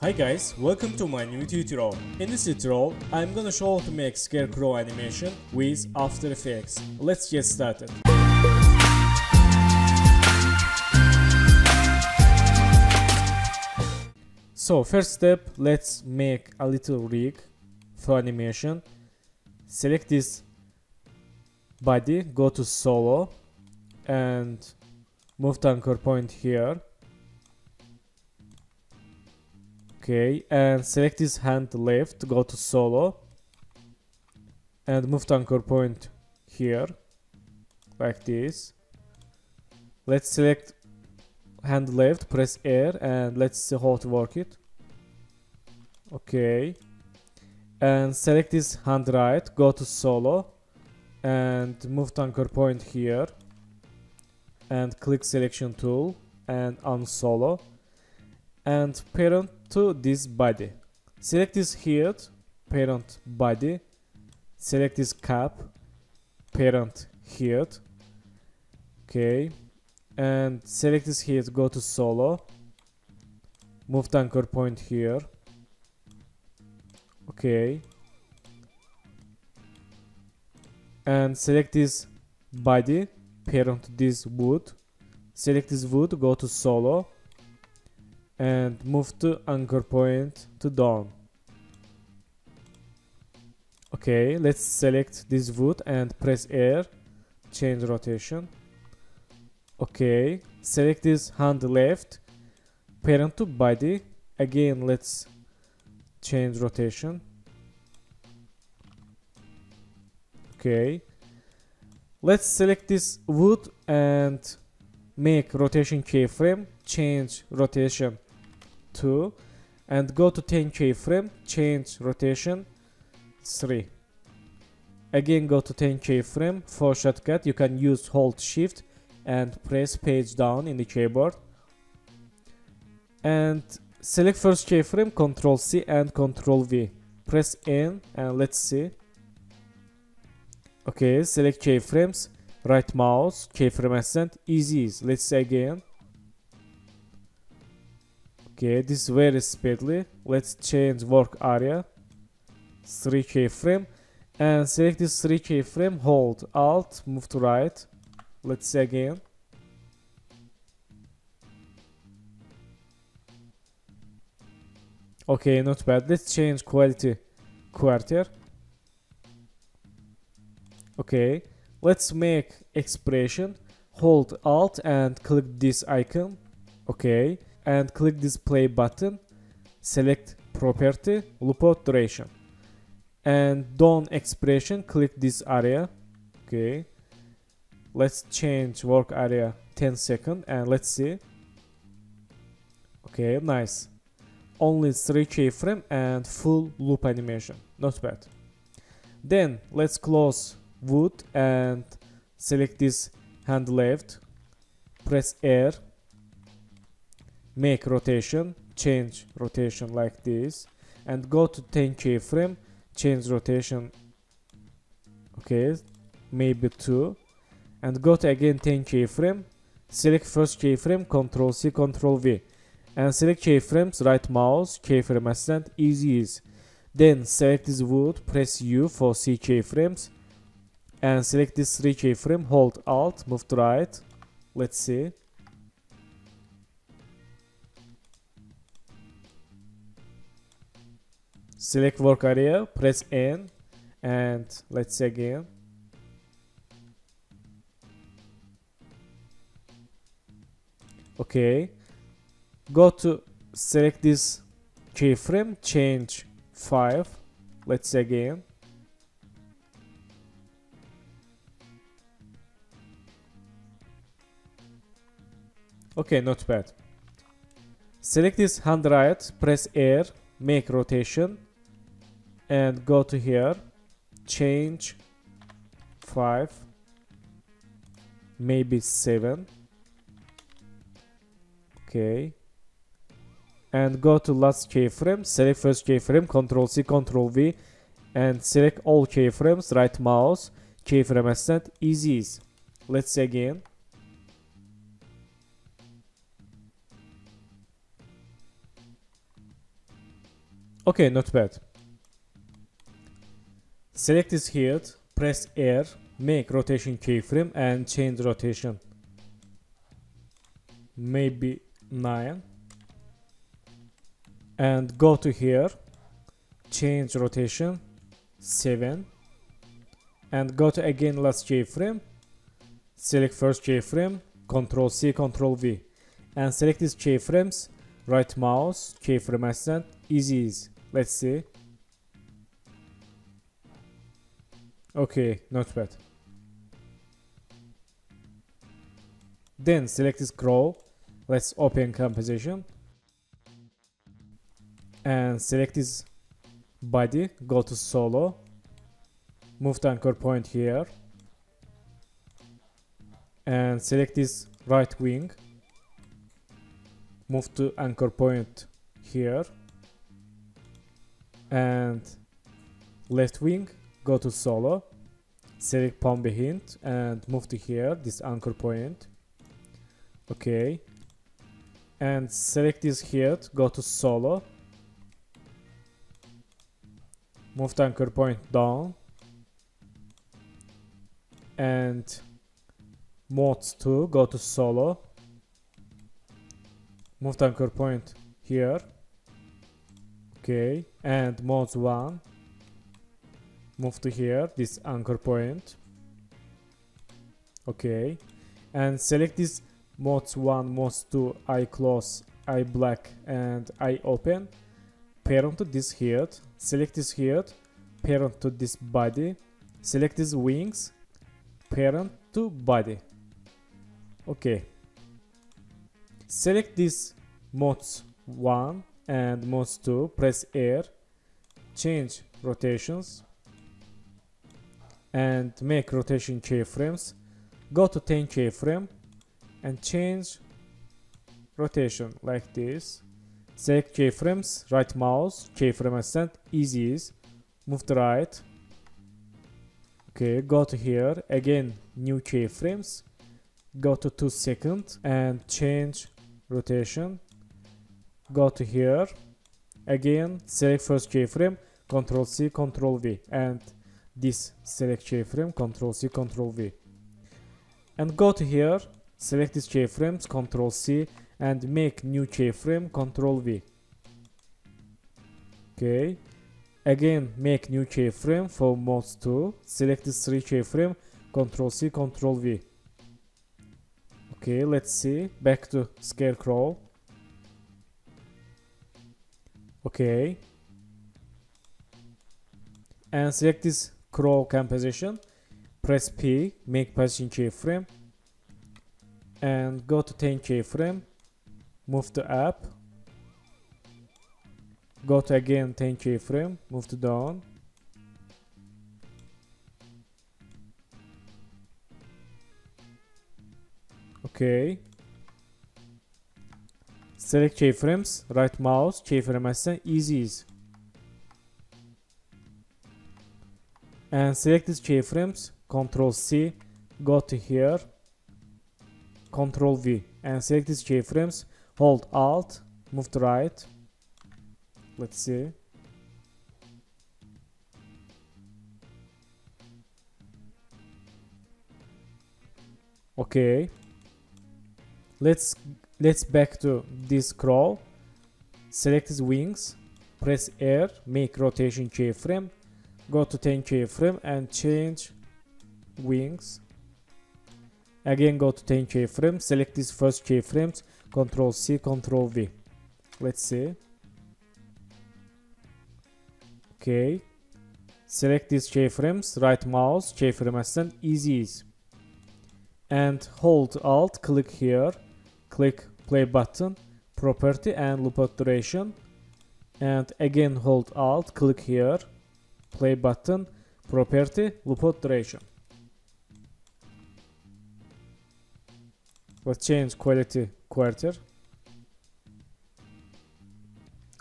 Hi guys, welcome to my new tutorial. In this tutorial, I'm gonna show how to make scarecrow animation with After Effects. Let's get started. So first step, let's make a little rig for animation. Select this body, go to solo and move the anchor point here okay and select this hand left go to solo and move the anchor point here like this. Let's select hand left press R and let's see how to work it. Okay. And select this hand right go to solo and move the anchor point here. And click selection tool and unsolo. And parent to this body. Select this head, parent body. Select this cap, parent head. Okay. And select this head, go to solo. Move the anchor point here. Okay. And select this body, parent this wood. Select this wood, go to solo and move to anchor point to down okay let's select this wood and press R change rotation. Okay select this hand left parent to body. Again let's change rotation. Okay let's select this wood and make rotation keyframe change rotation 2 and go to 10 keyframe change rotation 3 again go to 10 keyframe for shortcut you can use hold shift and press page down in the keyboard. And select first keyframe Ctrl C and Ctrl V. Press N and let's see. Okay select keyframes right mouse keyframe ascent easy let's say again Okay, this is very speedily. Let's change work area. 3 keyframe. And select this 3 keyframe, hold Alt, move to right. Let's see again. Okay, not bad. Let's change quality quarter. Okay, let's make expression. Hold Alt and click this icon. Okay and click this play button select property loopout duration. And done expression click this area. Okay. Let's change work area 10 second and let's see. Okay nice. Only 3 keyframe and full loop animation. Not bad. Then let's close wood and select this hand left. Press R make rotation change rotation like this and go to 10 keyframe change rotation okay maybe 2 and go to again 10 keyframe select first keyframe ctrl c ctrl v and select keyframes right mouse keyframe ascent easy then select this wood press u for c keyframes and select this 3 keyframe hold alt move to right let's see select work area press N and let's say again. Okay. Go to select this keyframe change 5 let's say again. Okay not bad. Select this hand right press R make rotation and go to here. Change 5 maybe 7 okay. And go to last keyframe. Select first keyframe. Ctrl c ctrl v. And select all keyframes. Right mouse. Keyframe ascent. Easy let's say again. Okay, not bad. Select this here, press R, make rotation keyframe and change rotation. Maybe 9. And go to here, change rotation 7 and go to again last keyframe select first keyframe Ctrl C Ctrl V and select these keyframes right mouse keyframe easy easy let's see okay not bad. Then select this crow. Let's open composition. And select this body. Go to solo. Move the anchor point here. And select this right wing. Move to anchor point here. And left wing go to solo select palm behind and move to here this anchor point. Okay. And select this here go to solo. Move the anchor point down. And modes 2 go to solo. Move the anchor point here. Okay. And modes 1 move to here this anchor point. Okay. And select this modes 1 modes 2 eye close eye black and eye open. Parent to this head. Select this head. Parent to this body. Select these wings. Parent to body. Okay. Select this modes 1 and modes 2 press R change rotations and make rotation keyframes. Go to 10 keyframe and change rotation like this. Select keyframes right mouse keyframe ascent easy move to right. Okay go to here. Again new keyframes. Go to 2 second and change rotation. Go to here. Again select first keyframe ctrl c ctrl v and this select keyframe ctrl c ctrl v. And go to here select these keyframes ctrl c and make new keyframe ctrl v. Okay. Again make new keyframe for modes 2 select this 3 keyframe ctrl c ctrl v. Okay let's see. Back to scarecrow. Okay. And select this crow composition. Press p make position keyframe. And go to 10 keyframe. Move to up. Go to again 10 keyframe. Move to down. Okay. Select keyframes. Right mouse keyframe easy easy and select these keyframes Ctrl C go to here Ctrl V and select these keyframes hold alt move to right let's see. Okay. Let's let's back to this crow select his wings press R make rotation keyframe go to 10 keyframe and change wings. Again go to 10 keyframe select these first keyframes control C control V. Let's see. Okay. Select these keyframes right mouse keyframe ascent easy and hold alt. Click here. Click play button. Property and loop duration and again hold alt. Click here play button property loop duration. Let's change quality quarter.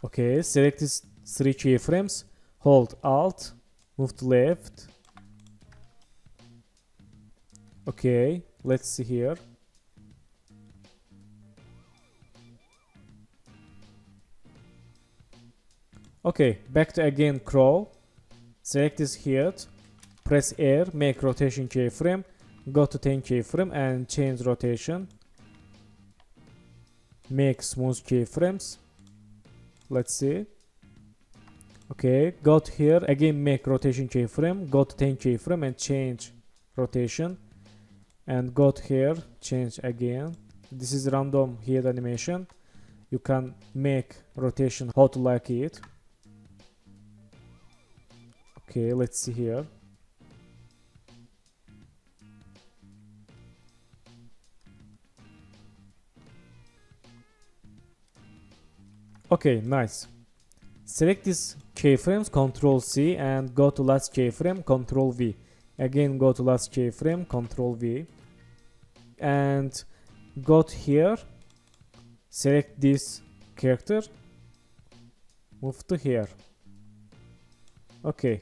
Okay select these three keyframes hold alt move to left. Okay let's see here. Okay, back to again crow. Select this here. Press R, make rotation keyframe. Go to 10 keyframe and change rotation. Make smooth keyframes. Let's see. Okay, go to here. Again, make rotation keyframe. Go to 10 keyframe and change rotation. And go to here, change again. This is random head animation. You can make rotation how to like it. Okay, let's see here. Okay, nice. Select this keyframes, Control C, and go to last keyframe, Control V. Again, go to last keyframe, Control V, and go to here. Select this character, move to here. Okay,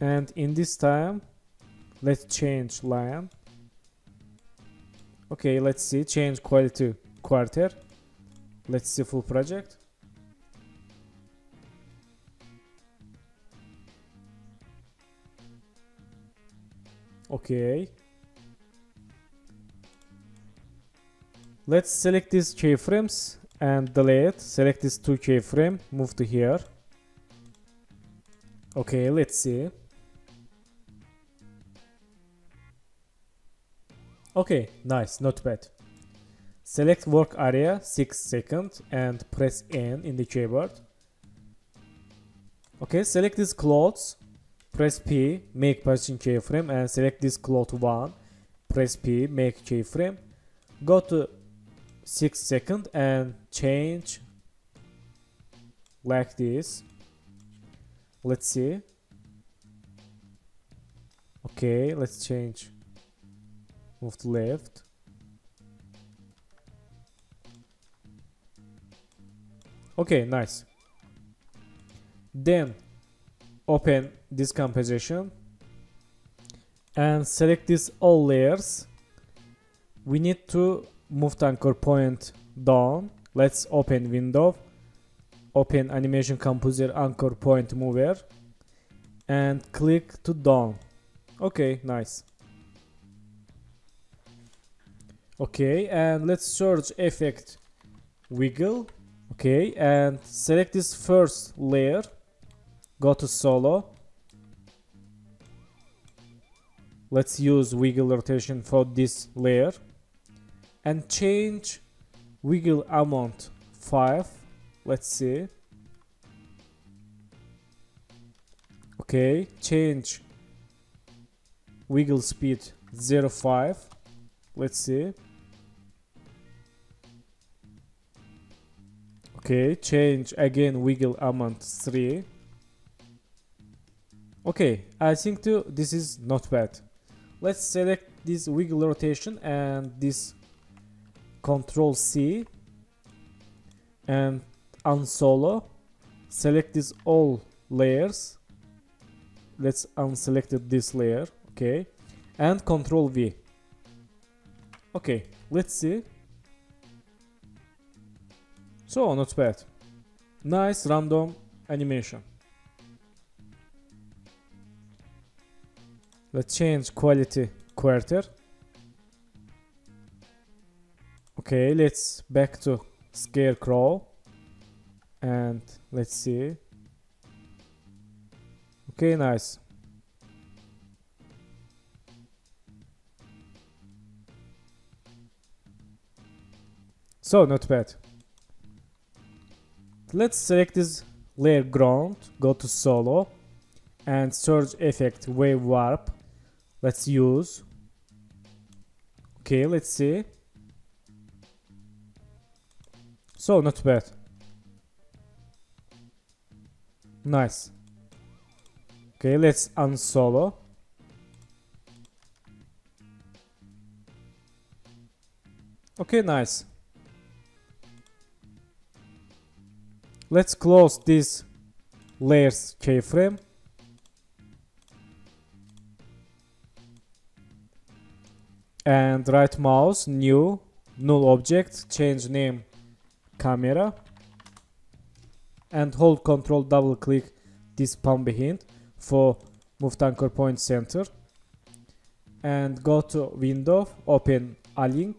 and in this time, let's change line. Okay, let's see, change quality to quarter. Let's see full project. Okay. Let's select these keyframes and delete. Select this two keyframe, move to here. Okay, let's see. Okay, nice, not bad. Select work area 6 seconds and press N in the keyboard. Okay, select these clothes, press P, make position keyframe and select this cloth 1, press P, make keyframe. Go to 6 seconds and change like this. Let's see. Okay, let's change. Move to left. okay nice. Then open this composition and select this all layers. We need to move the anchor point down. Let's open window. Open animation composer anchor point mover and click to down. Okay nice okay and let's search effect wiggle. Okay and select this first layer. Go to solo. Let's use wiggle rotation for this layer. And change wiggle amount 5 let's see. Okay change wiggle speed 05 let's see Okay, change again wiggle amount 3. Okay, I think too this is not bad. Let's select this wiggle rotation and this control C and unsolo. Select this all layers. Let's unselect this layer, okay, and control V. Okay, let's see so, not bad. Nice random animation. Let's change quality quarter. Okay, let's back to scarecrow. And let's see. Okay, nice. So, not bad. Let's select this layer ground, go to solo and surge effect wave warp. Let's use. Okay, let's see. So not bad. Nice. Okay, let's unsolo. Okay, nice. Let's close this layers keyframe. And right mouse, new, null object, change name camera. and hold control double click this palm behind for move anchor point center and go to window open Align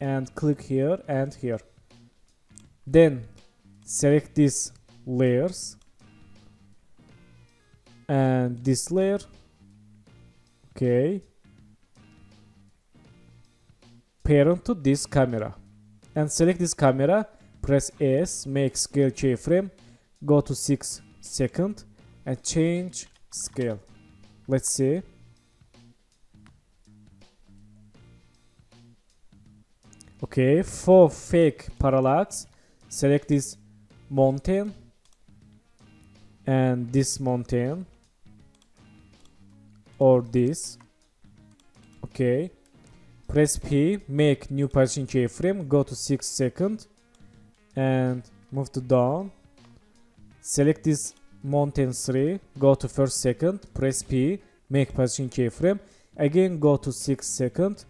and click here and here then select these layers and this layer okay parent to this camera and select this camera press S make scale keyframe go to 6 second and change scale. Let's see. Okay for fake parallax select this mountain and this mountain or this. Okay. Press P make new position keyframe go to 6 second and move to down. Select this mountain 3 go to first second press P make position keyframe. Again go to 6 second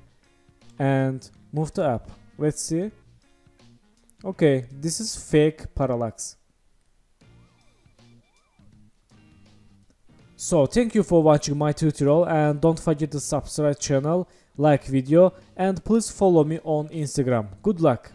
and move to up. Let's see okay this is fake parallax. So thank you for watching my tutorial and don't forget to subscribe channel like video and please follow me on instagram. Good luck